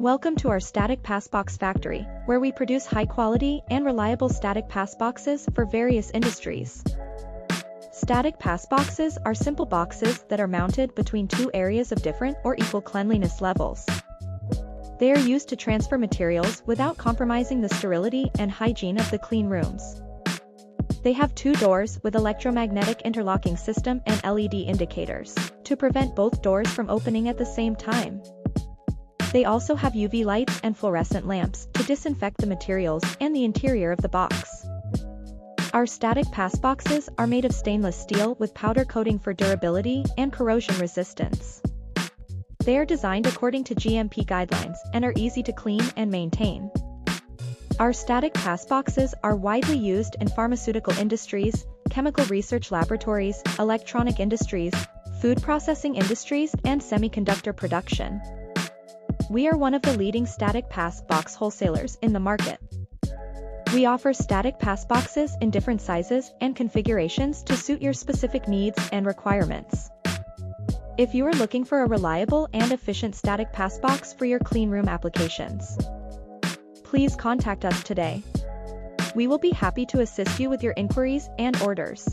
Welcome to our Static Passbox factory, where we produce high-quality and reliable static passboxes for various industries. Static passboxes are simple boxes that are mounted between two areas of different or equal cleanliness levels. They are used to transfer materials without compromising the sterility and hygiene of the clean rooms. They have two doors with electromagnetic interlocking system and LED indicators to prevent both doors from opening at the same time. They also have UV lights and fluorescent lamps to disinfect the materials and the interior of the box. Our static pass boxes are made of stainless steel with powder coating for durability and corrosion resistance. They are designed according to GMP guidelines and are easy to clean and maintain. Our static pass boxes are widely used in pharmaceutical industries, chemical research laboratories, electronic industries, food processing industries and semiconductor production. We are one of the leading static pass box wholesalers in the market. We offer static pass boxes in different sizes and configurations to suit your specific needs and requirements. If you are looking for a reliable and efficient static pass box for your cleanroom applications, please contact us today. We will be happy to assist you with your inquiries and orders.